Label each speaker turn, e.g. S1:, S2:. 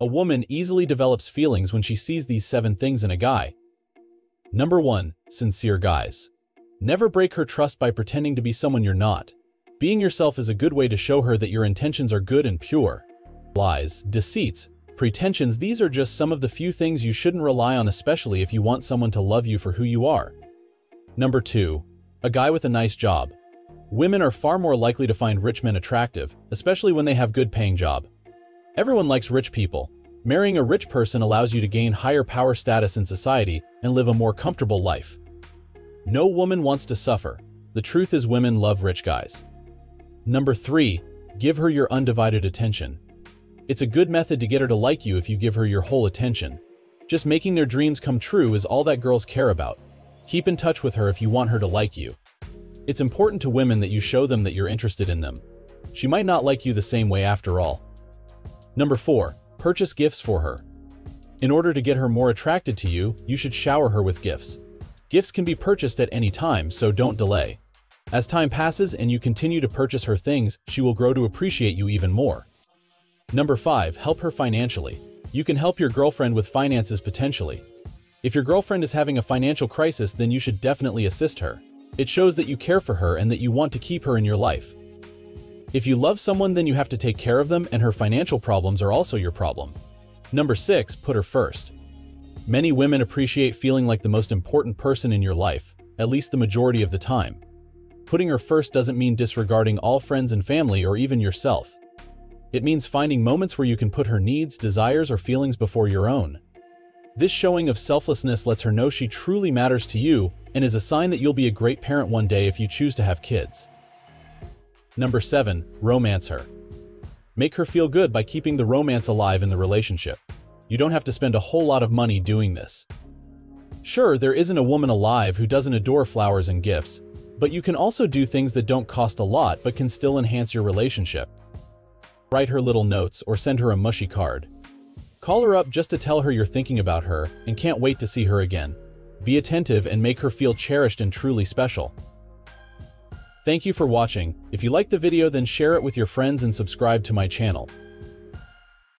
S1: A woman easily develops feelings when she sees these seven things in a guy. Number 1. Sincere guys. Never break her trust by pretending to be someone you're not. Being yourself is a good way to show her that your intentions are good and pure. Lies, deceits, pretensions these are just some of the few things you shouldn't rely on especially if you want someone to love you for who you are. Number 2. A guy with a nice job. Women are far more likely to find rich men attractive, especially when they have good paying job. Everyone likes rich people. Marrying a rich person allows you to gain higher power status in society and live a more comfortable life. No woman wants to suffer. The truth is women love rich guys. Number 3. Give her your undivided attention. It's a good method to get her to like you if you give her your whole attention. Just making their dreams come true is all that girls care about. Keep in touch with her if you want her to like you. It's important to women that you show them that you're interested in them. She might not like you the same way after all. Number 4. Purchase gifts for her. In order to get her more attracted to you, you should shower her with gifts. Gifts can be purchased at any time, so don't delay. As time passes and you continue to purchase her things, she will grow to appreciate you even more. Number 5. Help her financially. You can help your girlfriend with finances potentially. If your girlfriend is having a financial crisis, then you should definitely assist her. It shows that you care for her and that you want to keep her in your life. If you love someone, then you have to take care of them and her financial problems are also your problem. Number 6. Put her first. Many women appreciate feeling like the most important person in your life, at least the majority of the time. Putting her first doesn't mean disregarding all friends and family or even yourself. It means finding moments where you can put her needs, desires, or feelings before your own. This showing of selflessness lets her know she truly matters to you and is a sign that you'll be a great parent one day if you choose to have kids. Number 7. Romance her. Make her feel good by keeping the romance alive in the relationship. You don't have to spend a whole lot of money doing this. Sure, there isn't a woman alive who doesn't adore flowers and gifts, but you can also do things that don't cost a lot but can still enhance your relationship. Write her little notes or send her a mushy card. Call her up just to tell her you're thinking about her and can't wait to see her again. Be attentive and make her feel cherished and truly special. Thank you for watching. If you liked the video then share it with your friends and subscribe to my channel.